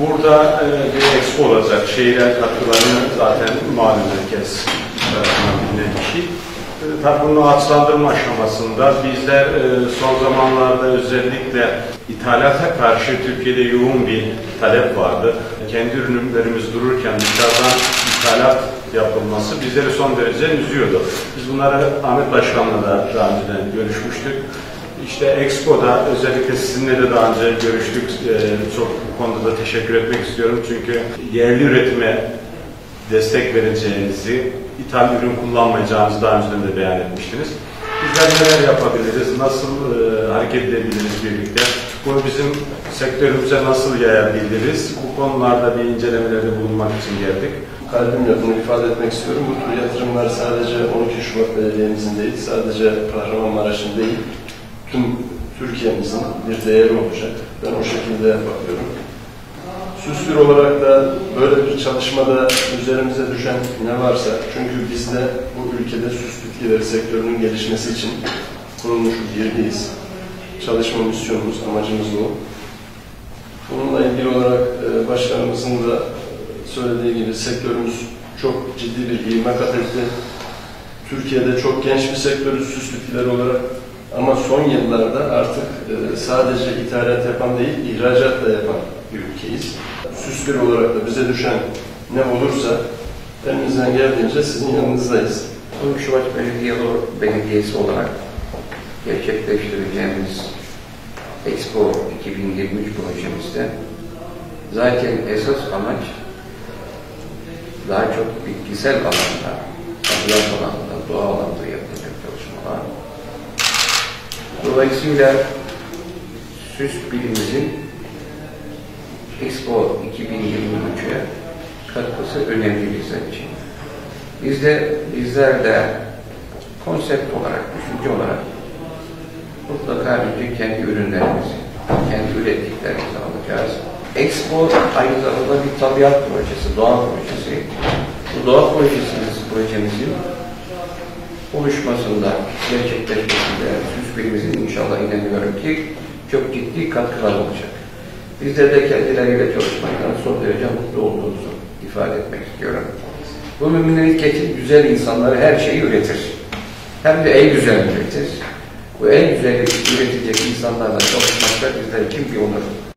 Burada e, expo olacak. Şehire katkılarını zaten malum herkes tarafından bilinen bir şey. E, Tabii bunu ağaçlandırma aşamasında bizler e, son zamanlarda özellikle ithalata karşı Türkiye'de yoğun bir talep vardı. Kendi ürünlerimiz dururken dışarıdan ithalat yapılması bizleri son derece üzüyordu. Biz bunları Ahmet Başkan'la da daha önceden görüşmüştük. İşte Expo'da özellikle sizinle de daha önce görüştük. Ee, çok bu konuda da teşekkür etmek istiyorum. Çünkü yerli üretime destek vereceğinizi, ithal ürün kullanmayacağınızı daha önceden de beyan etmiştiniz. Bizler neler yapabiliriz, nasıl e, hareket edebiliriz birlikte? Bunu bizim sektörümüze nasıl yayabiliriz? Bu konularda bir incelemelerde bulunmak için geldik. Kalbimle bunu ifade etmek istiyorum. Bu tür yatırımlar sadece 12 Şubat Belediye'mizin değil, sadece Kahramanmaraş'ın değil, tüm Türkiye'mizin bir değeri olacak. Ben o şekilde bakıyorum. Süslür olarak da böyle bir çalışmada üzerimize düşen ne varsa, çünkü biz de bu ülkede süs bitkileri sektörünün gelişmesi için kurulmuş bir yerdeyiz. Çalışma misyonumuz, amacımız bu. Bununla ilgili olarak e, başkanımızın da söylediği gibi sektörümüz çok ciddi bir ivme kat etti. Türkiye'de çok genç bir sektörüz süs bitkileri olarak son yıllarda artık e, sadece ithalat yapan değil, ihracat da yapan bir ülkeyiz. Süsler olarak da bize düşen ne olursa elimizden geldiğince sizin yanınızdayız. 12 Şubat Belediye Belediyesi olarak gerçekleştireceğimiz Expo 2023 projemizde zaten esas amaç daha çok bitkisel alanda, tabiat alanda, doğa alanda Dolayısıyla süs bilimimizin Expo 2023'e katkısı önemli bizler için. Biz de, bizler de konsept olarak, düşünce olarak mutlaka önce kendi ürünlerimizi, kendi ürettiklerimizi alacağız. Expo aynı zamanda bir tabiat projesi, doğa projesi. Bu doğa projesi, projemizin oluşmasında, gerçekleşmesinde süs bilimimizin inşallah inanıyorum ki çok ciddi katkılar olacak. Bizler de kendileriyle çalışmaktan son derece mutlu olduğumuzu ifade etmek istiyorum. Bu memleketin güzel insanları her şeyi üretir. Hem de en güzel üretir. Bu en güzel üretecek insanlarla çalışmakta bizler için bir onur.